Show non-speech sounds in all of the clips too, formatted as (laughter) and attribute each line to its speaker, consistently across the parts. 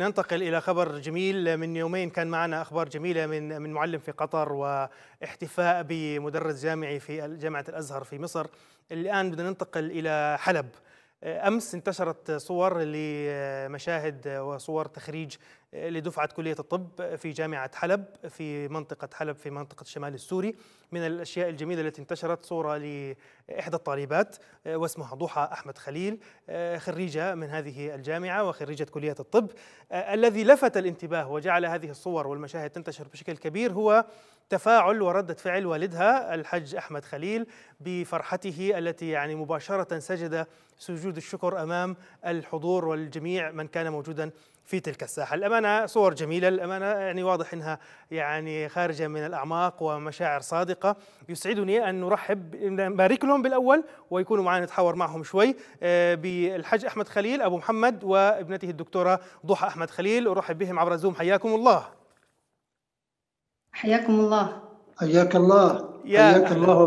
Speaker 1: ننتقل إلى خبر جميل. من يومين كان معنا أخبار جميلة من من معلم في قطر واحتفاء بمدرس جامعي في جامعة الأزهر في مصر. الآن بدنا ننتقل إلى حلب. أمس انتشرت صور لمشاهد وصور تخريج لدفعة كلية الطب في جامعة حلب في منطقة حلب في منطقة الشمال السوري. من الأشياء الجميلة التي انتشرت صورة لإحدى الطالبات واسمها ضحى أحمد خليل خريجة من هذه الجامعة وخريجة كلية الطب. الذي لفت الانتباه وجعل هذه الصور والمشاهد تنتشر بشكل كبير هو تفاعل وردة فعل والدها الحج أحمد خليل بفرحته التي يعني مباشرة سجد سجود الشكر أمام الحضور والجميع من كان موجودا في تلك الساحة. الأمانة صور جميلة الأمانة يعني واضح أنها يعني خارجة من الأعماق ومشاعر صادقة. يسعدني أن نرحب نبارك لهم بالأول ويكونوا معنا نتحاور معهم شوي. بالحج أحمد خليل أبو محمد وابنته الدكتورة ضحى أحمد خليل. أرحب بهم عبر زوم حياكم الله.
Speaker 2: حياكم الله.
Speaker 3: حياك الله.
Speaker 1: يا
Speaker 3: حياك
Speaker 1: أهلا.
Speaker 3: الله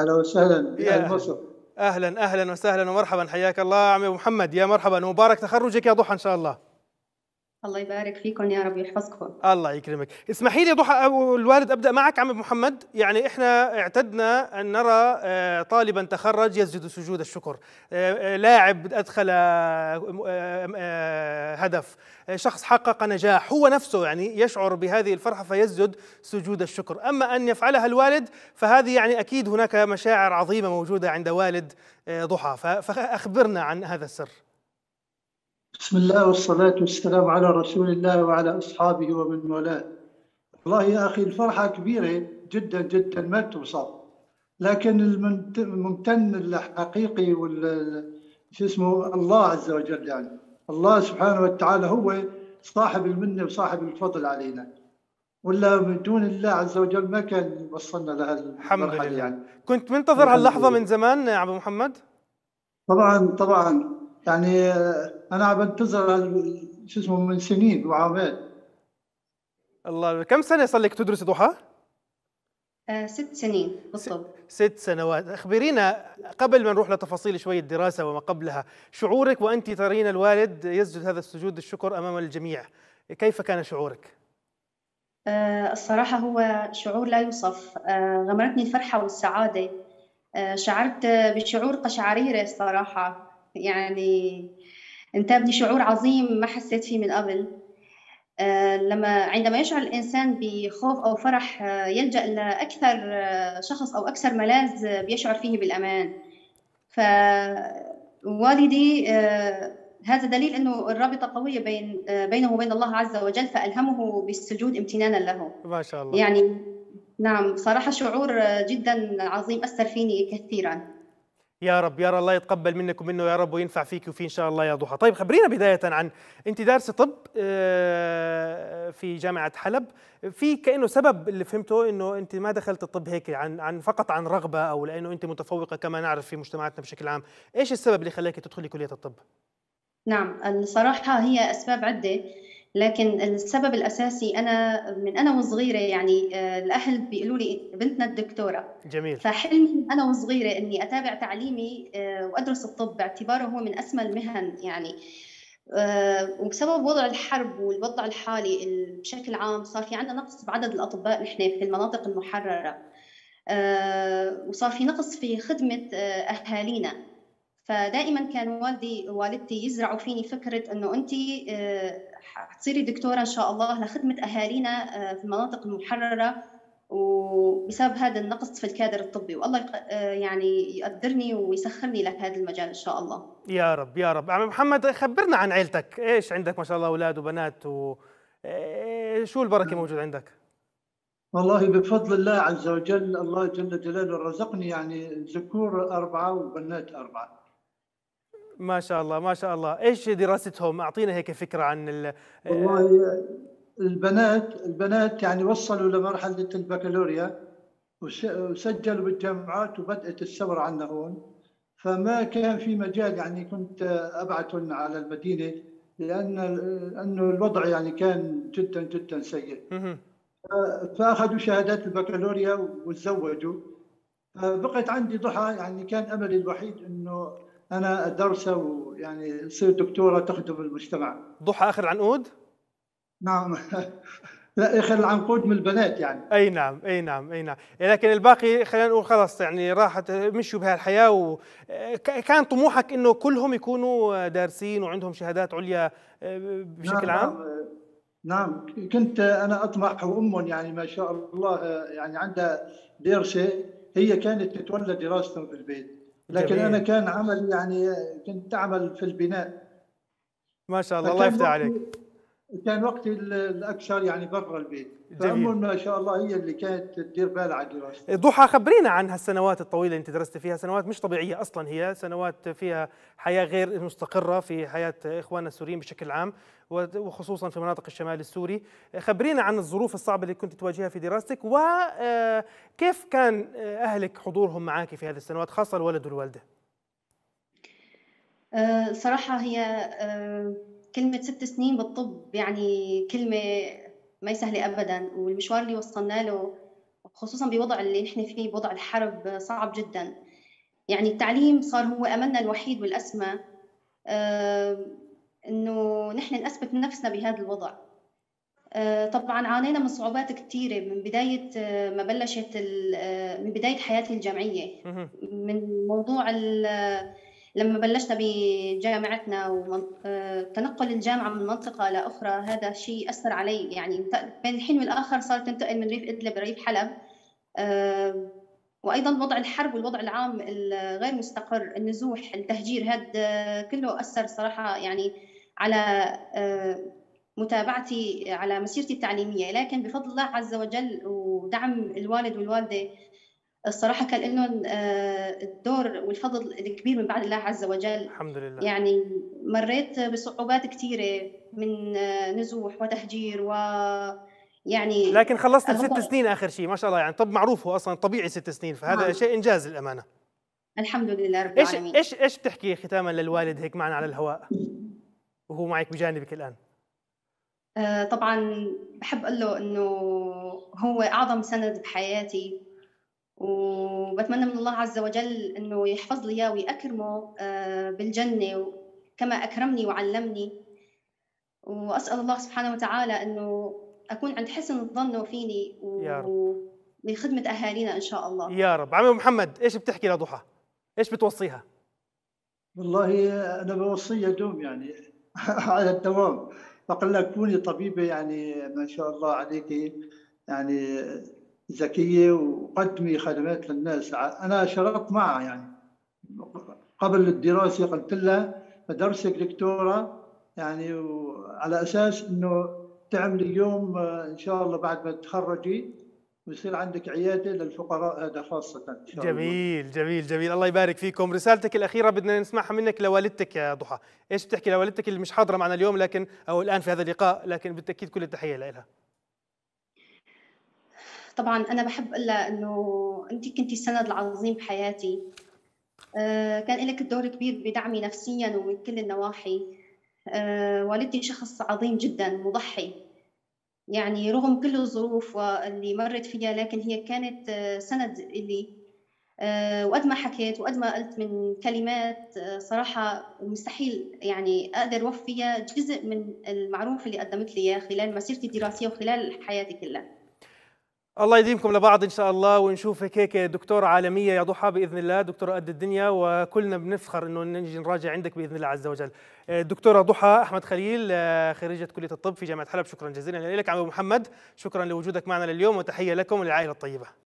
Speaker 3: أهلا وسهلا
Speaker 1: يا
Speaker 3: يا مصر.
Speaker 1: أهلا أهلا وسهلا ومرحبا. حياك الله عمي أبو محمد. يا مرحبا. ومبارك تخرجك يا ضحى إن شاء الله.
Speaker 2: الله يبارك فيكم يا رب يحفظكم.
Speaker 1: الله يكرمك. اسمحي لي ضحى الوالد أبدأ معك عم محمد. يعني إحنا اعتدنا أن نرى آه، طالبا تخرج يسجد سجود الشكر. آه، آه، لاعب أدخل هدف. شخص حقق نجاح هو نفسه يعني يشعر بهذه الفرحة فيسجد سجود الشكر. أما أن يفعلها الوالد فهذه يعني أكيد هناك مشاعر عظيمة موجودة عند والد ضحى. فأخبرنا عن هذا السر.
Speaker 3: بسم الله والصلاة والسلام على رسول الله وعلى أصحابه ومن والاه. والله يا أخي الفرحة كبيرة جدا جدا ما توصف لكن الممت- الممتن الحقيقي وال شو اسمه الله عز وجل يعني. الله سبحانه وتعالى هو صاحب المنة وصاحب الفضل علينا. ولا بدون الله عز وجل ما كان وصلنا
Speaker 1: الحمد
Speaker 3: لهالمرحلة
Speaker 1: لله.
Speaker 3: يعني
Speaker 1: كنت منتظر هاللحظة من زمان يا ابو محمد؟
Speaker 3: طبعا طبعا. يعني أنا عم بنتظر شو اسمه من سنين وعامات.
Speaker 1: الله كم سنة صار لك تدرس ضحى؟
Speaker 2: آه ست سنين بالطب
Speaker 1: ست سنوات. أخبرينا قبل ما نروح لتفاصيل شوية الدراسة وما قبلها شعورك وأنت ترين الوالد يسجد هذا السجود الشكر أمام الجميع كيف كان شعورك؟
Speaker 2: آه الصراحة هو شعور لا يوصف. آه غمرتني الفرحة والسعادة. آه شعرت بشعور قشعريرة الصراحة. يعني انتابني شعور عظيم ما حسيت فيه من قبل. آه لما عندما يشعر الإنسان بخوف أو فرح آه يلجأ لأكثر آه شخص أو أكثر ملاذ بيشعر فيه بالأمان. فوالدي هذا دليل إنه الرابطة قوية بين بينه وبين الله عز وجل فألهمه بالسجود امتنانا له.
Speaker 1: ما شاء الله.
Speaker 2: يعني نعم صراحة شعور جدا عظيم أثر فيني كثيرا.
Speaker 1: يا رب يا رب الله يتقبل منك ومنه يا رب وينفع فيك وفيه إن شاء الله يا ضحى. طيب خبرينا بداية عن أنت دارسة طب آه، في جامعة حلب. في كأنه سبب اللي فهمته أنه أنت ما دخلت الطب هيك عن عن فقط عن رغبة أو لأنه أنت متفوقة كما نعرف في مجتمعاتنا بشكل عام. إيش السبب اللي خلاك تدخلي كلية الطب؟
Speaker 2: نعم الصراحة هي أسباب عدة. لكن السبب الأساسي أنا من أنا وصغيرة يعني آه، الأهل بيقولوا لي بنتنا الدكتورة.
Speaker 1: جميل.
Speaker 2: فحلمي أنا وصغيرة إني أتابع تعليمي آه، وأدرس الطب باعتباره هو من أسمى المهن يعني. آه، وبسبب وضع الحرب والوضع الحالي ال- بشكل عام صار في عندنا نقص بعدد الأطباء نحن في المناطق المحررة. وصار في نقص في خدمة أهالينا. فدائما كان والدي ووالدتي يزرعوا فيني فكرة إنه أنت آه، حتصيري دكتورة إن شاء الله لخدمة أهالينا آه، في المناطق المحررة وبسبب هذا النقص في الكادر الطبي. والله آه، يعني يقدرني ويسخرني لهذا المجال إن شاء الله.
Speaker 1: يا رب يا رب. عم محمد خبرنا عن عيلتك. إيش عندك ما شاء الله أولاد وبنات و شو البركة موجود عندك؟
Speaker 3: والله بفضل الله عز وجل الله جل جلاله رزقني يعني ذكور أربعة وبنات أربعة.
Speaker 1: ما شاء الله ما شاء الله. إيش دراستهم؟ أعطينا هيك فكرة عن ال
Speaker 3: والله البنات البنات يعني وصلوا لمرحلة البكالوريا وس- وسجلوا بالجامعات وبدأت الثورة عنا هون. فما كان في مجال يعني كنت أبعثهم على المدينة لأن لأنه الوضع يعني كان جدا جدا سيء. فأخذوا شهادات البكالوريا وتزوجوا. فبقيت عندي ضحى يعني كان أملي الوحيد إنه أنا درسة ويعني تصير دكتورة تخدم المجتمع.
Speaker 1: ضحى آخر العنقود
Speaker 3: نعم. (laughs) لا آخر العنقود من البنات يعني.
Speaker 1: أي نعم أي نعم أي نعم. لكن الباقي خلينا نقول خلاص يعني راحت مشوا بهالحياة وكان طموحك إنه كلهم يكونوا دارسين وعندهم شهادات عليا آه، بشكل
Speaker 3: نعم
Speaker 1: عام؟
Speaker 3: نعم, نعم. كنت أنا أطمح وأم يعني ما شاء الله يعني عندها درسة هي كانت تتولى دراستهم في البيت. لكن
Speaker 1: جميل.
Speaker 3: أنا كان عمل يعني كنت أعمل في البناء
Speaker 1: ما شاء الله الله يفتح عليك
Speaker 3: كان وقتي ال- الاكثر يعني برا البيت. فأم ما شاء الله هي اللي كانت تدير بالها على دراستي
Speaker 1: ضحى خبرينا عن هالسنوات الطويلة اللي انت درست فيها. سنوات مش طبيعية أصلا هي سنوات فيها حياة غير مستقرة في حياة إخواننا السوريين بشكل عام وخصوصا في مناطق الشمال السوري. خبرينا عن الظروف الصعبة اللي كنت تواجهها في دراستك وكيف كان أهلك حضورهم معك في هذه السنوات خاصة الولد والوالدة؟
Speaker 2: آه، صراحة هي آه، كلمة ست سنين بالطب يعني كلمة ما سهلة أبدا والمشوار اللي وصلنا له خصوصا بوضع اللي نحن فيه بوضع الحرب صعب جدا. يعني التعليم صار هو أملنا الوحيد والأسمى إنه نحن نثبت نفسنا بهذا الوضع. آه، طبعا عانينا من صعوبات كثيرة من بداية آه، ما بلشت آه، من بداية حياتي الجامعية. من موضوع ال- لما بلشنا بجامعتنا وتنقل الجامعة من منطقة لأخرى هذا شيء أثر علي. يعني بين الحين والآخر صارت تنتقل من ريف إدلب لريف حلب آه، وأيضا وضع الحرب والوضع العام الغير مستقر النزوح التهجير هذا كله أثر صراحة يعني على آه، متابعتي على مسيرتي التعليمية. لكن بفضل الله عز وجل ودعم الوالد والوالدة الصراحة كان لهم آه، الدور والفضل الكبير من بعد الله عز وجل.
Speaker 1: الحمد لله.
Speaker 2: يعني مريت بصعوبات كثيرة من آه، نزوح وتهجير و يعني
Speaker 1: لكن خلصت بست سنين آخر شيء ما شاء الله يعني. طب معروف هو أصلا طبيعي ست سنين فهذا
Speaker 2: نعم.
Speaker 1: شيء إنجاز للأمانة.
Speaker 2: الحمد لله رب
Speaker 1: إيش
Speaker 2: العالمين.
Speaker 1: إيش إيش بتحكي ختاما للوالد هيك معنا على الهواء؟ وهو معك بجانبك الآن.
Speaker 2: آه، طبعا بحب أقول له إنه هو أعظم سند بحياتي. وبتمنى من الله عز وجل إنه يحفظ لي إياه ويكرمه آه، بالجنة كما أكرمني وعلمني. وأسأل الله سبحانه وتعالى إنه أكون عند حسن ظنه فيني
Speaker 1: يا رب.
Speaker 2: وبخدمه أهالينا إن شاء الله.
Speaker 1: يا رب. عمي محمد إيش بتحكي لضحى؟ إيش بتوصيها؟
Speaker 3: والله أنا بوصيه دوم يعني (laughs) على الدوام. بقول لك كوني طبيبة يعني ما شاء الله عليك يعني ذكية وقدمي خدمات للناس. أنا شرطت معها يعني. قبل الدراسة قلت لها بدرسك دكتورة يعني على أساس إنه تعملي يوم إن شاء الله بعد ما تتخرجي ويصير عندك عيادة للفقراء هذا خاصة إن شاء الله.
Speaker 1: جميل جميل جميل. الله يبارك فيكم. رسالتك الأخيرة بدنا نسمعها منك لوالدتك يا ضحى. إيش بتحكي لوالدتك اللي مش حاضرة معنا اليوم لكن أو الآن في هذا اللقاء لكن بالتأكيد كل التحية لها.
Speaker 2: طبعا أنا بحب أقول لها إنه انت كنتي السند العظيم بحياتي آه، كان لك دور كبير بدعمي نفسيا ومن كل النواحي. آه، والدتي شخص عظيم جدا مضحي. يعني رغم كل الظروف اللي مرت فيها لكن هي كانت آه، سند لي وقد ما حكيت وقد ما قلت من كلمات صراحة مستحيل يعني أقدر أوفيها جزء من المعروف اللي قدمت لي إياه خلال مسيرتي الدراسية وخلال حياتي كلها.
Speaker 1: الله يديمكم لبعض إن شاء الله ونشوفك هيك دكتوره عالمية يا ضحى بإذن الله دكتوره قد الدنيا وكلنا بنفخر إنه نجي نراجع عندك بإذن الله عز وجل. الدكتوره ضحى أحمد خليل خريجة كلية الطب في جامعة حلب. شكرا جزيلا لك عمو محمد. شكرا لوجودك معنا لليوم وتحية لكم وللعائلة الطيبة.